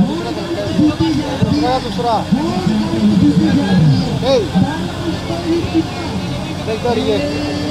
दूसरा दूसरा देख ये